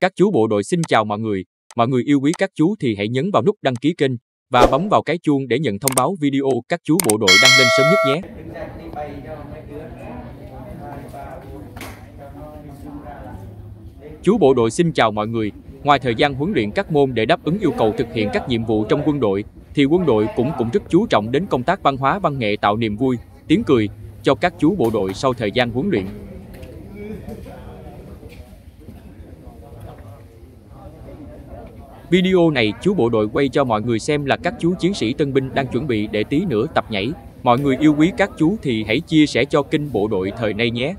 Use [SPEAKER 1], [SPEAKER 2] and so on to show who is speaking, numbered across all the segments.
[SPEAKER 1] Các chú bộ đội xin chào mọi người. Mọi người yêu quý các chú thì hãy nhấn vào nút đăng ký kênh và bấm vào cái chuông để nhận thông báo video các chú bộ đội đăng lên sớm nhất nhé. Chú bộ đội xin chào mọi người. Ngoài thời gian huấn luyện các môn để đáp ứng yêu cầu thực hiện các nhiệm vụ trong quân đội, thì quân đội cũng cũng rất chú trọng đến công tác văn hóa văn nghệ tạo niềm vui, tiếng cười cho các chú bộ đội sau thời gian huấn luyện. Video này, chú bộ đội quay cho mọi người xem là các chú chiến sĩ tân binh đang chuẩn bị để tí nữa tập nhảy. Mọi người yêu quý các chú thì hãy chia sẻ cho kênh bộ đội thời nay nhé.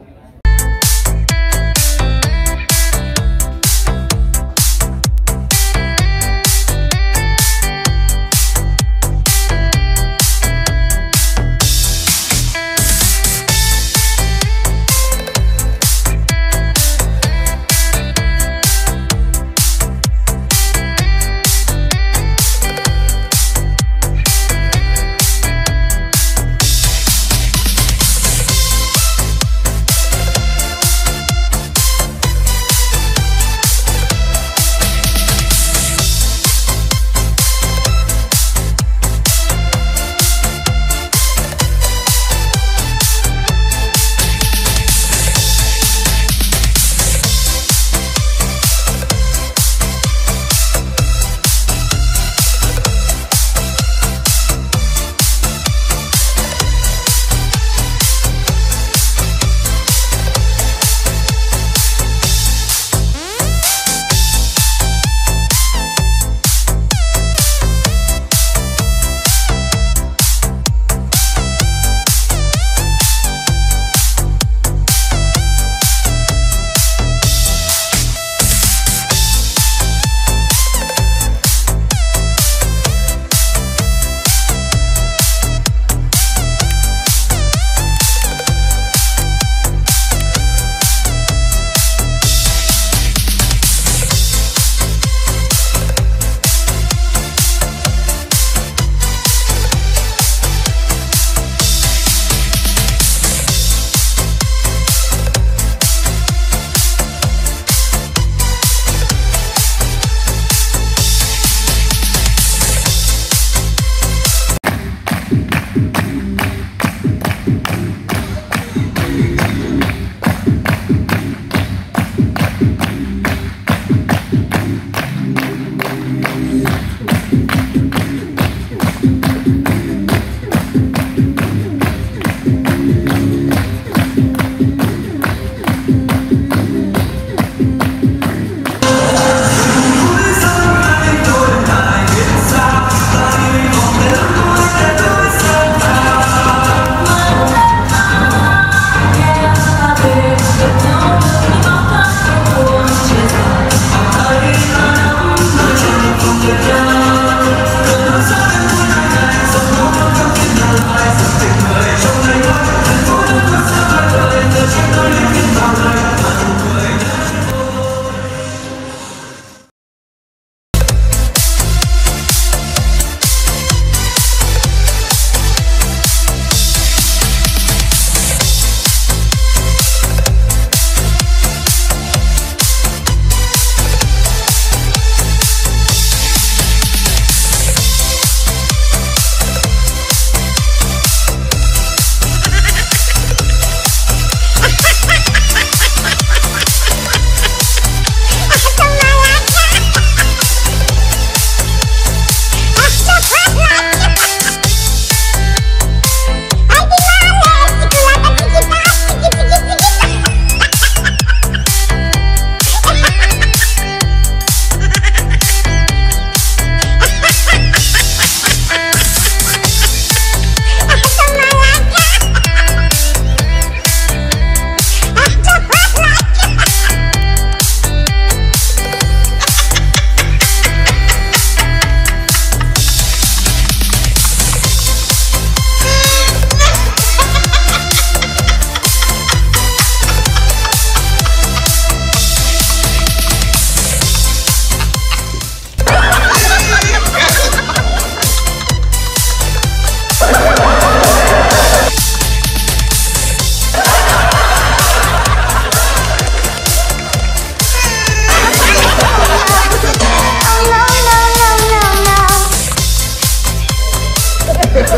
[SPEAKER 1] Video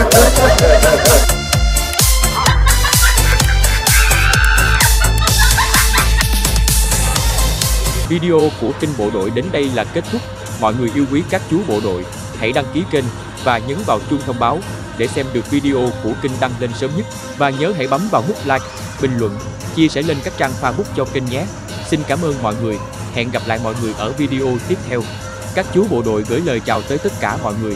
[SPEAKER 1] của kênh bộ đội đến đây là kết thúc. Mọi người yêu quý các chú bộ đội, hãy đăng ký kênh và nhấn vào chuông thông báo để xem được video của kênh đăng lên sớm nhất. Và nhớ hãy bấm vào nút like, bình luận, chia sẻ lên các trang Facebook cho kênh nhé. Xin cảm ơn mọi người. Hẹn gặp lại mọi người ở video tiếp theo. Các chú bộ đội gửi lời chào tới tất cả mọi người.